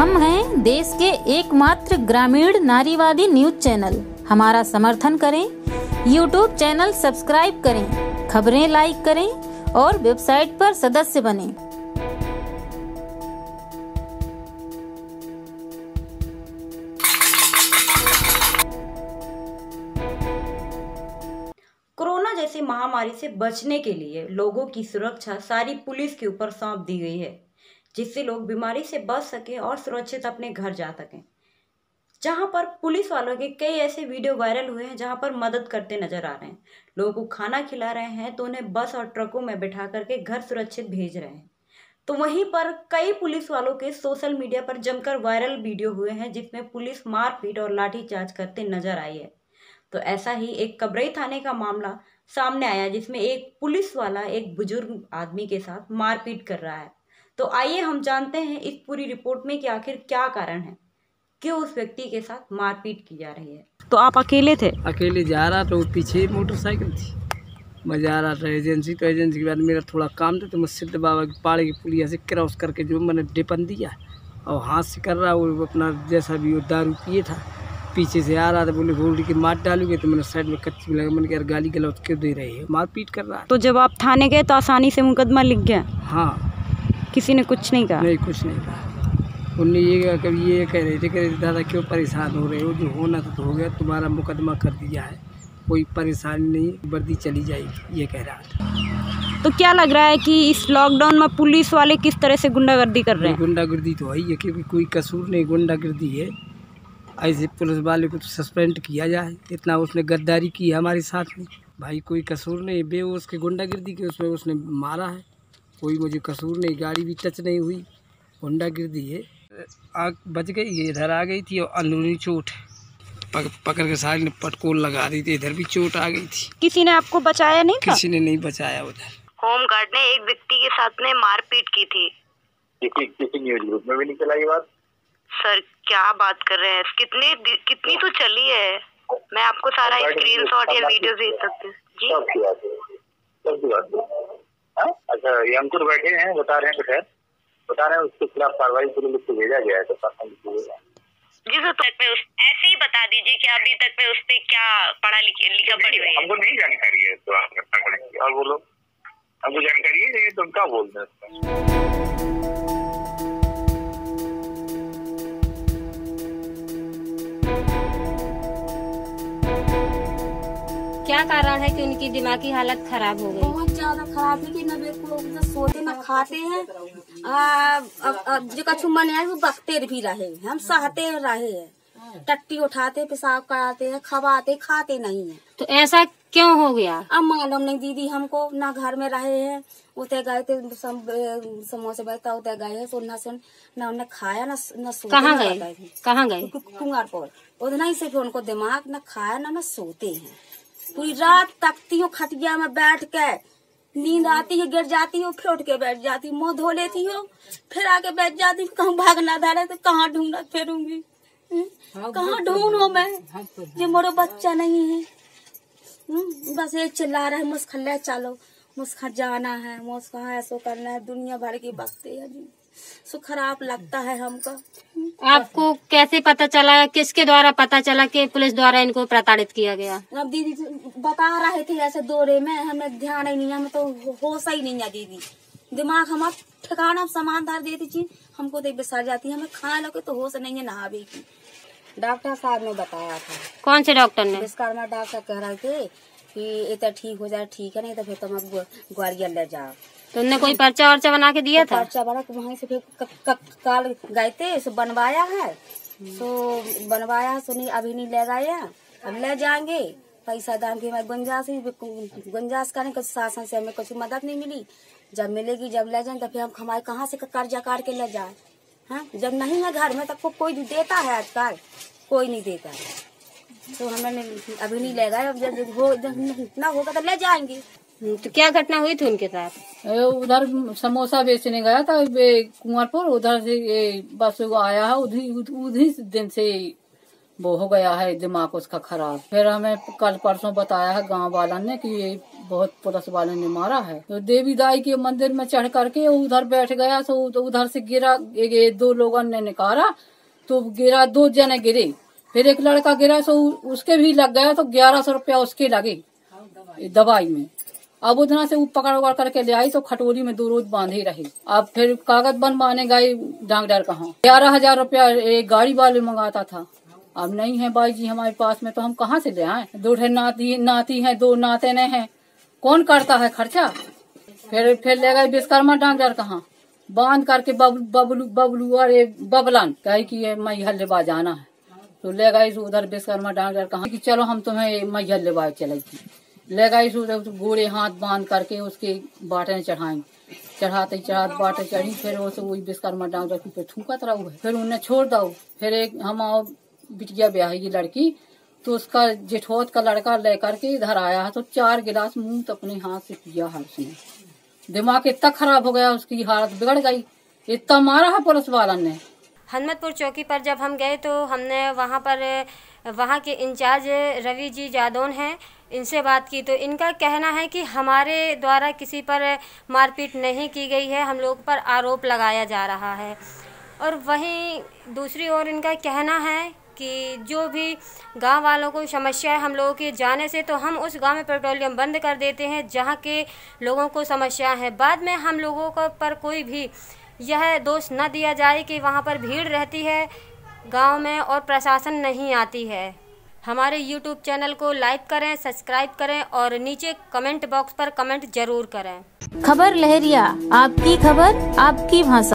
हम हैं देश के एकमात्र ग्रामीण नारीवादी न्यूज़ चैनल। हमारा समर्थन करें यूट्यूब चैनल सब्सक्राइब करें, खबरें लाइक करें और वेबसाइट पर सदस्य बनें। कोरोना जैसी महामारी से बचने के लिए लोगों की सुरक्षा सारी पुलिस के ऊपर सौंप दी गई है। जिससे लोग बीमारी से बच सकें और सुरक्षित अपने घर जा सकें। जहाँ पर पुलिस वालों के कई ऐसे वीडियो वायरल हुए हैं जहाँ पर मदद करते नज़र आ रहे हैं। लोगों को खाना खिला रहे हैं तो उन्हें बस और ट्रकों में बैठा करके घर सुरक्षित भेज रहे हैं। तो वहीं पर कई पुलिस वालों के सोशल मीडिया पर जमकर वायरल वीडियो हुए हैं जिसमें पुलिस मारपीट और लाठीचार्ज करते नज़र आई है। तो ऐसा ही एक कबरई थाने का मामला सामने आया जिसमें एक पुलिस वाला एक बुज़ुर्ग आदमी के साथ मारपीट कर रहा है। तो आइए हम जानते हैं इस पूरी रिपोर्ट में कि आखिर क्या कारण है क्यों उस व्यक्ति के साथ मारपीट की जा रही है। तो आप अकेले थे? अकेले जा रहा था वो पीछे मोटरसाइकिल थी। मैं जा रहा था एजेंसी तो एजेंसी के बाद मेरा थोड़ा काम था तो मैं सिद्ध बाबा की पहाड़ी की पुलिया से क्रॉस करके जो मैंने डिपन दिया और हाथ से कर रहा वो अपना जैसा भी वो दारू पिए था पीछे से आ रहा था बोले गोल्डी की मार डालूगे तो मैंने साइड में कच्ची लगा मैंने कहा गाली गलौज क्यों दे रही है? मारपीट कर रहा है। तो जब आप थाने गए तो आसानी से मुकदमा लिख गया? हाँ। किसी ने कुछ नहीं कहा? नहीं कुछ नहीं कहा। उनने ये कहा कभी ये कह रहे थे कह रहे थे दादा क्यों परेशान हो रहे हो? जो होना था तो हो गया तुम्हारा मुकदमा कर दिया है। कोई परेशानी नहीं वर्दी चली जाएगी ये कह रहा था। तो क्या लग रहा है कि इस लॉकडाउन में पुलिस वाले किस तरह से गुंडागर्दी कर रहे हैं? गुंडागर्दी तो है ही है क्योंकि कोई कसूर नहीं गुंडागर्दी है। ऐसे पुलिस वाले को तो सस्पेंड किया जाए इतना उसने गद्दारी की है हमारे साथ में। भाई कोई कसूर नहीं बे उसके गुंडागर्दी के उसमें उसने मारा है। कोई मुझे कसूर नहीं गाड़ी भी टच नहीं हुई गुंडागर्दी है। आग बच गई ये इधर आ गई थी और अंदरूनी चोट पक, पकड़ के सारी ने पटकोल लगा दी थी इधर भी चोट आ गई थी। किसी ने आपको बचाया नहीं था? किसी ने नहीं बचाया उधर। होमगार्ड ने एक व्यक्ति के साथ में मारपीट की थी। किसी किसी न्यूज़ ग्रुप में भी नहीं चला ये बात? सर क्या बात कर रहे हैं? कितने कितनी तो चली है। मैं आपको सारा स्क्रीन शॉट या वीडियो भेज सकती हूँ। जी। सब की बात है सब की बात है। हाँ? अच्छा ये अंकुर बैठे हैं बता रहे हैं तो खैर बता रहे हैं उसके खिलाफ कार्रवाई पूरी लिख भेजा गया है तो। जी सर तक में उस ऐसे ही बता दीजिए कि अभी तक में उसने क्या पढ़ा लिखा लिखा पढ़ी हुई है हमको नहीं जानकारी है तो आप और बोलो हमको जानकारी है नहीं तो हम क्या बोलते हैं है कि उनकी दिमागी हालत खराब हो गई। बहुत ज़्यादा खराब है कि न को सोते न खाते हैं। जो कछु मन आए वो बकते भी रहे हैं। हम सहते रहे हैं। टट्टी उठाते पेशाब कराते हैं खवाते खाते नहीं है। तो ऐसा क्यों हो गया? अब मालूम नहीं दीदी हमको ना घर में रहे हैं। उते गए थे समोसे बैठता उते गए हैं। तो न सुन न उन्हें खाया न न सोते कहाँ गए? कहाँ गए? कुंगारपुर उतना ही सिर्फ़ उनको दिमाग न खाया न न सोते हैं। पूरी रात तकती हूँ खटिया में बैठ के। नींद आती है गिर जाती हूँ फिर उठ के बैठ जाती हूँ मुँह धो लेती हूँ फिर आके बैठ जाती हूँ कहूँ भागना धारे तो कहाँ ढूंढना फिरूँगी? हम्म? कहाँ ढूंढू मैं? ये मोरो बच्चा नहीं है। हम्म? बस ये चिल्ला रहा है मुस्खल्ला चलो मुस्खा जाना है मुस्खा ऐसा करना है दुनिया भर की बस्ती है जी। सो खराब लगता है हमको। आपको कैसे पता चला किसके द्वारा पता चला कि पुलिस द्वारा इनको प्रताड़ित किया गया? अब दीदी बता रहे थे ऐसे दौरे में हमें ध्यान ही नहीं हमें तो होश ही नहीं है दीदी। दिमाग हमारा ठिकाना सामान धार देती चीज़ हमको तो बिसर जाती है हमें खाए लगे तो होश नहीं है नहावे की डॉक्टर साहब ने बताया था। कौन से डॉक्टर ने? विश्वकर्मा डॉक्टर कह रहे थे कि ये तो ठीक हो जाए ठीक है नहीं तो फिर तुम अब ग्वा- ग्वालियर ले जाओ। तो उनने कोई पर्चा वर्चा बना के दिया तो था? पर्चा बना वहीं से फिर काल गए थे, सो बनवाया है। सो बनवाया सो नहीं अभी नहीं ले गए अब ले जाएँगे। पैसा दाम की हमें गुंजाइश गुंजाइश करें कुछ शासन से हमें कुछ मदद नहीं मिली। जब मिलेगी, जब ले जाएँगे फिर हम हमारे कहाँ से कर्जा काट के ले जाए? हाँ? जब नहीं है घर में, तब कोई देता है आजकल? कोई नहीं देता है। तो हमने अभी नहीं ले गए, अब जब हो, जब ना होगा तो ले जाएँगे। तो क्या घटना हुई थी उनके साथ? उधर समोसा बेचने गया था कुंवरपुर, उधर से ये बस आया है, उधी उधी दिन से वो हो गया है, दिमाग उसका खराब। फिर हमें कल परसों बताया है गाँव वाला ने कि ये बहुत पुलिस वाले ने मारा है। तो देवी दाई के मंदिर में चढ़ करके उधर बैठ गया तो तो उधर से गिरा दो लोगों ने निकाला तो गिरा, दो जने गिरे। फिर एक लड़का गिरा तो उसके भी लग गया तो ग्यारह सौ रुपया उसके लगे, दवाई में। अब उधर से वो पकड़ उकड़ करके ले आई तो खटोली में दो रोज बांधे रही। अब फिर कागज़ बनवाने गए डॉक्टर कहाँ। ग्यारह हज़ार रूपया एक गाड़ी वाले मंगाता था। अब नहीं है बाई जी, हमारे पास में तो हम कहाँ से ले आए? दो नाती नाती हैं, दो नाते ने हैं। कौन करता है खर्चा? फिर फिर ले गए विश्वकर्मा डॉक्टर कहाँ। बाँध करके बबलू बबलू अरे बबलन, कहे कि ये लेवा जाना है। तो ले गए उधर विश्वकर्मा डॉक्टर कहा कि चलो हम तुम्हें मैहर लेवा चलेगी ले गए से उधर गोड़े हाथ बाँध करके उसके बाटे चढ़ाई। चढ़ाते चढ़ाते बाटे चढ़ी, फिर वो से वही विश्वकर्मा डॉक्टर के पे थूकत रहो। है फिर उन्हें छोड़ दो। फिर एक हम आओ, बिटिया ब्याह की लड़की तो उसका जेठोत का लड़का लेकर के इधर आया है तो चार गिलास मुँह तो अपने हाथ से पिया है उसने। दिमाग इतना खराब हो गया, उसकी हालत बिगड़ गई। इतना मारा है पुलिस वाला ने। हनुमतपुर चौकी पर जब हम गए तो हमने वहाँ पर वहाँ के इंचार्ज रवि जी जादौन हैं। इनसे बात की तो इनका कहना है कि हमारे द्वारा किसी पर मारपीट नहीं की गई है, हम लोग पर आरोप लगाया जा रहा है। और वहीं दूसरी ओर इनका कहना है कि जो भी गाँव वालों को समस्या है हम लोगों के जाने से तो हम उस गाँव में पेट्रोलियम बंद कर देते हैं, जहाँ के लोगों को समस्या है। बाद में हम लोगों को पर कोई भी यह दोष न दिया जाए कि वहाँ पर भीड़ रहती है गाँव में और प्रशासन नहीं आती है। हमारे यूट्यूब चैनल को लाइक करें, सब्सक्राइब करें और नीचे कमेंट बॉक्स पर कमेंट ज़रूर करें। खबर लहरिया, आपकी खबर, आपकी भाषा।